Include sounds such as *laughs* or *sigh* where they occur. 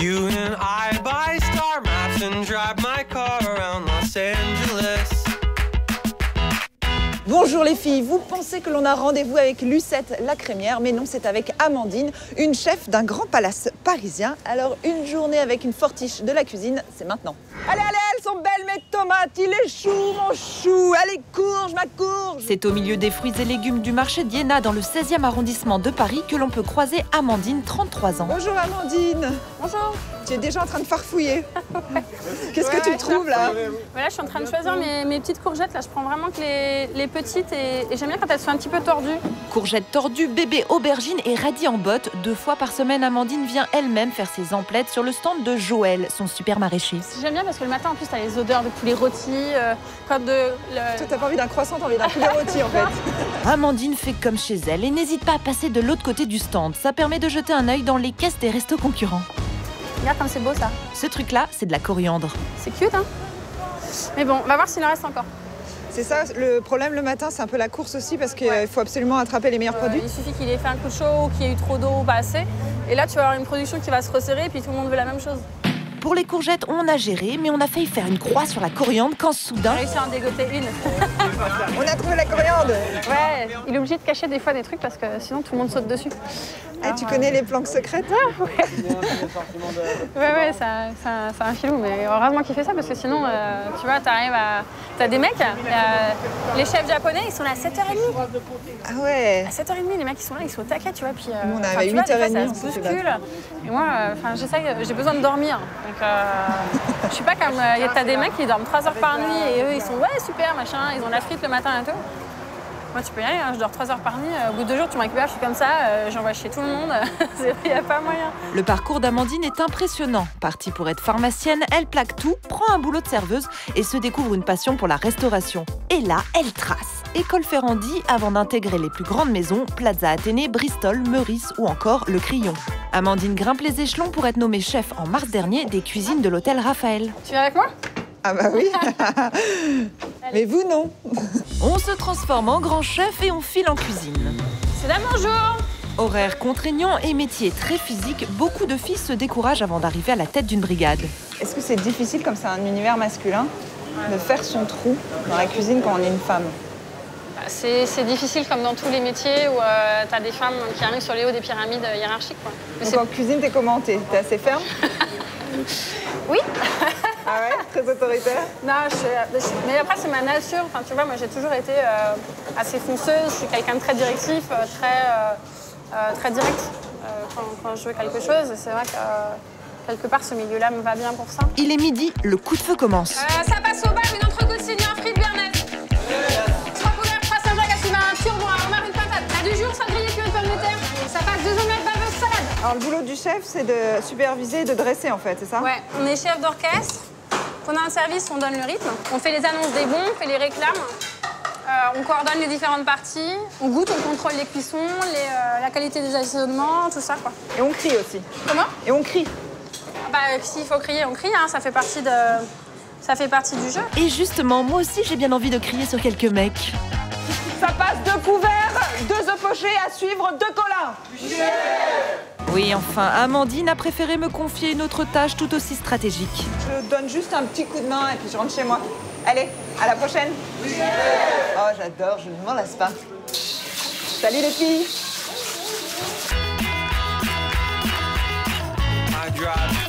You and I buy star maps and drive my car around Los Angeles. Bonjour les filles, vous pensez que l'on a rendez-vous avec Lucette la crémière, mais non, c'est avec Amandine, une chef d'un grand palace parisien. Alors une journée avec une fortiche de la cuisine, c'est maintenant. Allez, allez, elles sont belles mes tomates, il est chou mon chou, allez courge ma courge C'est au milieu des fruits et légumes du marché d'Iéna dans le 16e arrondissement de Paris que l'on peut croiser Amandine, 33 ans. Bonjour Amandine Bonjour. Tu es déjà en train de farfouiller. Qu'est-ce que tu trouves là Voilà, je suis en train de choisir mes, mes petites courgettes. Là, je prends vraiment que les, les petites et, et j'aime bien quand elles sont un petit peu tordues. Courgettes tordues, bébé aubergine et radis en botte. Deux fois par semaine, Amandine vient elle-même faire ses emplettes sur le stand de Joël, son super maraîcher. J'aime bien parce que le matin, en plus, t'as les odeurs de poulet rôti, euh, quand de... le- Toi t'as pas envie d'un croissant, t'as envie d'un poulet rôti en fait. *laughs* Amandine fait comme chez elle et n'hésite pas à passer de l'autre côté du stand. Ça permet de jeter un œil dans les caisses des restos concurrents. Regarde comme c'est beau, ça. Ce truc-là, c'est de la coriandre. C'est cute, hein Mais bon, on va voir s'il en reste encore. C'est ça, le problème le matin, c'est un peu la course aussi parce qu'il Ouais. faut absolument attraper les meilleurs Euh, produits. il suffit qu'il ait fait un coup de chaud ou qu'il y ait eu trop d'eau ou pas assez. Et là, tu vas avoir une production qui va se resserrer et puis tout le monde veut la même chose. Pour les courgettes, on a géré, mais on a failli faire une croix sur la coriandre quand soudain, J'ai réussi à en dégoter une. *laughs* On a trouvé la coriandre Ouais, il est obligé de cacher des fois des trucs parce que sinon tout le monde saute dessus. Eh, Tu connais les planques secrètes? *laughs* Ouais, ouais, c'est un- c'est un, filou, mais heureusement qu'il fait ça parce que sinon, euh, tu vois, t'arrives à. T'as des mecs, euh, les chefs japonais, ils sont là à 7h30. Ah ouais À 7h30, les mecs, ils sont là, ils sont au taquet, tu vois. Puis, euh, Nous, on des fois, 8h30, ça se on s'était bouscule. Et moi, euh, enfin, j'essaye, j'ai besoin de dormir. Donc, euh, je suis pas comme. euh, T'as des mecs qui dorment 3 heures par nuit et eux, ils sont, ouais, super, machin, ils ont la frite le matin et tout. Moi, tu peux y aller, hein, je dors 3 heures par nuit. euh, Au bout de deux jours, tu me récupères, je suis comme ça, euh, j'envoie chez tout le monde. *laughs* Il n'y a pas moyen. le parcours d'Amandine est impressionnant. Partie pour être pharmacienne, elle plaque tout, prend un boulot de serveuse et se découvre une passion pour la restauration. Et là, elle trace. École Ferrandi avant d'intégrer les plus grandes maisons, Plaza Athénée, Bristol, Meurice ou encore Le Crillon. Amandine grimpe les échelons pour être nommée chef en mars dernier des cuisines de l'hôtel Raphaël. Tu viens avec moi? Ah bah oui *laughs* Mais vous non On se transforme en grand chef et on file en cuisine. C'est là, bonjour Horaire contraignant et métier très physique, beaucoup de filles se découragent avant d'arriver à la tête d'une brigade. Est-ce que c'est difficile, comme c'est un univers masculin, de faire son trou dans la cuisine quand on est une femme? C'est c'est difficile comme dans tous les métiers où tu as des femmes qui arrivent sur les hauts des pyramides euh, hiérarchiques. Quoi. Donc en cuisine, t'es comment? T'es t'es assez ferme? *laughs* Oui, *laughs* Ah ouais? Très autoritaire? Non, je- mais après c'est ma nature. Enfin, tu vois, moi j'ai toujours été euh, assez fonceuse, je suis quelqu'un de très directif, euh, très, euh, euh, très direct euh, quand, quand je veux quelque chose. Et c'est vrai que euh, quelque part ce milieu-là me va bien pour ça. Il est midi, le coup de feu commence. Euh, ça passe au bar, Alors le boulot du chef, c'est de superviser et de dresser en fait, c'est ça? Ouais, on est chef d'orchestre. Pendant un service, on donne le rythme. On fait les annonces des bons, on fait les réclames. Euh, on coordonne les différentes parties. On goûte, on contrôle les cuissons, les, euh, la qualité des assaisonnements, tout ça quoi. Et on crie aussi. Comment? Et on crie. Ah Bah, s'il faut crier, on crie. Hein, ça fait partie de, ça fait partie du jeu. Et justement, moi aussi j'ai bien envie de crier sur quelques mecs. Ça passe deux couverts, deux œufs pochés à suivre deux collins Oui, enfin, Amandine a préféré me confier une autre tâche tout aussi stratégique. Je donne juste un petit coup de main et puis je rentre chez moi. Allez, à la prochaine Oh, j'adore, je ne m'en lasse pas. Salut les filles I drive